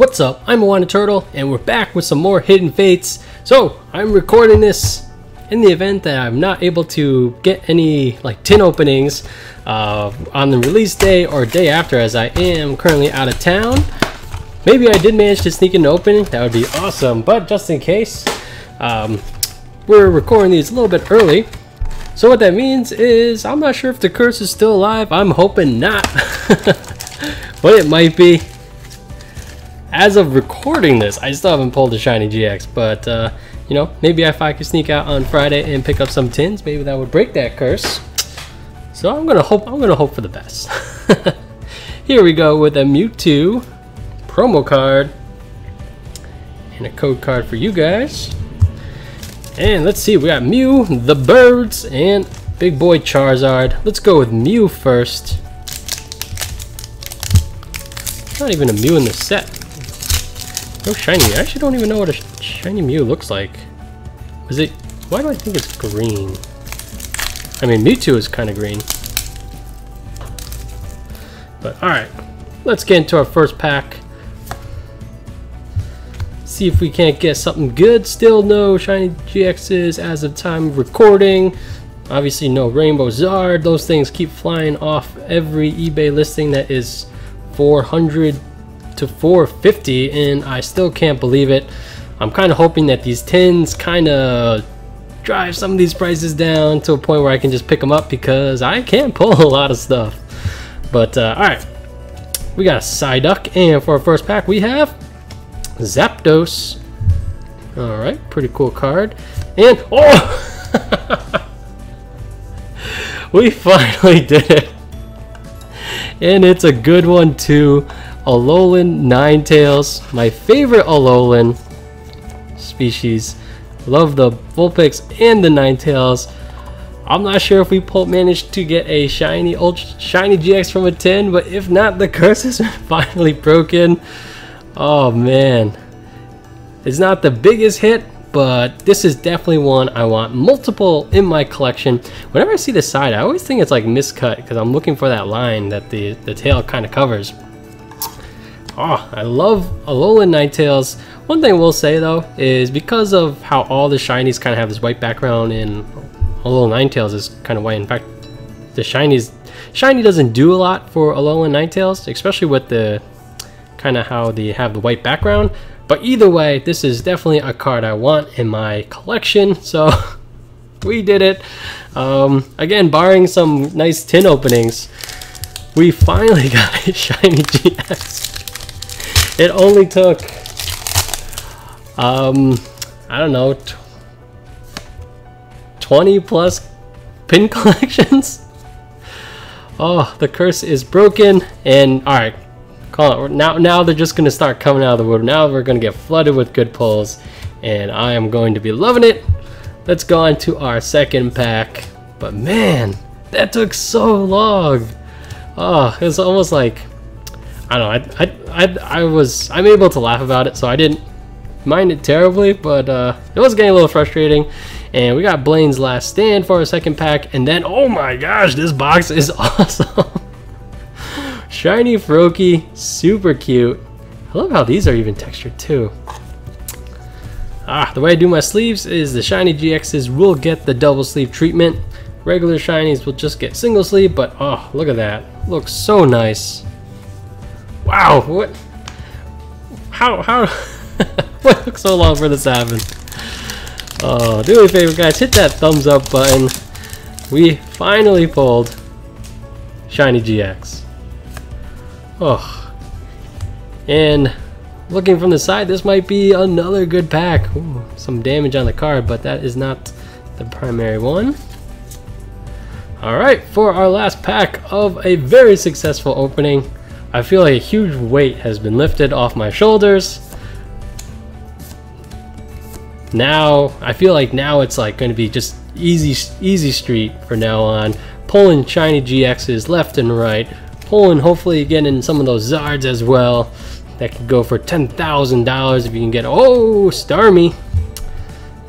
What's up? I'm iWAHnna Turtle, and we're back with some more Hidden Fates. So, I'm recording this in the event that I'm not able to get any like tin openings uh, on the release day or day after, as I am currently out of town. Maybe I did manage to sneak an opening, that would be awesome, but just in case, um, we're recording these a little bit early. So what that means is, I'm not sure if the curse is still alive, I'm hoping not. but it might be as of recording this, I still haven't pulled a shiny GX, but uh, you know, maybe if I could sneak out on Friday and pick up some tins, maybe that would break that curse. So I'm gonna hope I'm gonna hope for the best. Here we go with a Mewtwo promo card and a code card for you guys. And let's see, we got Mew, the birds, and big boy Charizard. Let's go with Mew first. Not even a Mew in the set. No shiny. I actually don't even know what a shiny Mew looks like. Is it... Why do I think it's green? I mean, Mewtwo is kind of green. But, alright. Let's get into our first pack. See if we can't get something good. Still no shiny GXs as of time of recording. Obviously no Rainbow Zard. Those things keep flying off every eBay listing that is 400 to 450 and I still can't believe it. I'm kind of hoping that these tins kind of drive some of these prices down to a point where I can just pick them up because I can't pull a lot of stuff. But uh, alright, we got a Psyduck and for our first pack we have Zapdos. Alright, pretty cool card. And, oh! we finally did it. And it's a good one too. Alolan Ninetales, my favorite Alolan species. Love the Vulpix and the Ninetales. I'm not sure if we managed to get a shiny ultra shiny GX from a tin, but if not, the curse has finally broken. Oh man. It's not the biggest hit, but this is definitely one I want multiple in my collection. Whenever I see the side, I always think it's like miscut because I'm looking for that line that the, the tail kind of covers. Oh, I love Alolan Ninetales. One thing I will say though is because of how all the shinies kind of have this white background and Alolan Ninetales is kind of white. In fact, the shinies shiny doesn't do a lot for Alolan Ninetales, especially with the kind of how they have the white background. But either way, this is definitely a card I want in my collection. So we did it. Um, again, barring some nice tin openings, we finally got a shiny GX. It only took, um, I don't know, 20 plus pin collections. Oh, the curse is broken, and all right, call it. Now, now they're just gonna start coming out of the wood. Now we're gonna get flooded with good pulls, and I am going to be loving it. Let's go on to our second pack. But man, that took so long. Oh, it's almost like I don't know. I, I, I, I was I'm able to laugh about it, so I didn't mind it terribly, but uh, it was getting a little frustrating. And we got Blaine's Last Stand for our second pack, and then oh my gosh, this box is awesome! Shiny Froakie, super cute. I love how these are even textured too. Ah, the way I do my sleeves is the shiny GXs will get the double sleeve treatment. Regular shinies will just get single sleeve, but oh, look at that. Looks so nice. Wow, what? How, how, what took so long for this to happen? Oh, do me a favor guys, hit that thumbs up button. We finally pulled Shiny GX. Oh. And looking from the side, this might be another good pack. Ooh, some damage on the card, but that is not the primary one. Alright, for our last pack of a very successful opening, I feel like a huge weight has been lifted off my shoulders. Now, I feel like now it's like going to be just easy easy street for now on. Pulling shiny GXs left and right. Pulling, hopefully getting some of those Zards as well. That could go for $10,000 if you can get, oh, Starmie.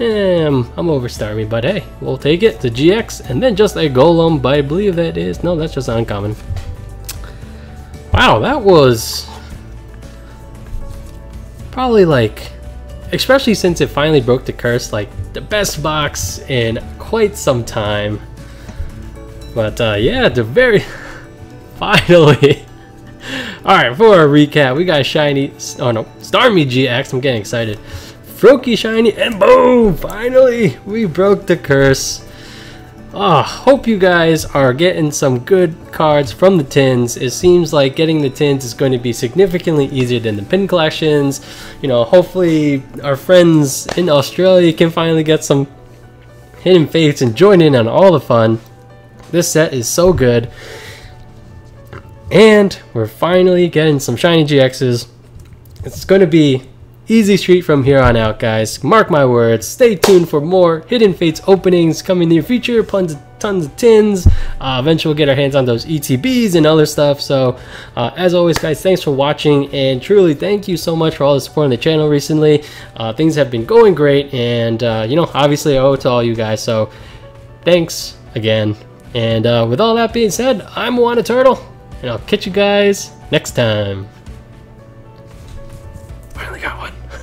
Um, I'm over Starmie, but hey, we'll take it. The GX, and then just a Golem, but I believe that is, no, that's just uncommon. Wow, that was probably like, especially since it finally broke the curse, like the best box in quite some time. But uh, yeah, the very finally. All right, for a recap, we got shiny. Oh no, Starmie GX. I'm getting excited. Froakie shiny, and boom! Finally, we broke the curse. Ah, oh, hope you guys are getting some good cards from the tins. It seems like getting the tins is going to be significantly easier than the pin collections. You know, hopefully our friends in Australia can finally get some hidden fates and join in on all the fun. This set is so good. And we're finally getting some shiny GXs. It's going to be Easy street from here on out, guys. Mark my words. Stay tuned for more Hidden Fates openings coming near future. Tons, tons of tins. Uh, eventually, we'll get our hands on those ETBs and other stuff. So, uh, as always, guys, thanks for watching. And truly, thank you so much for all the support on the channel recently. Uh, things have been going great. And, uh, you know, obviously, I owe it to all you guys. So, thanks again. And uh, with all that being said, I'm iWAHnna Turtle. And I'll catch you guys next time. Finally got one.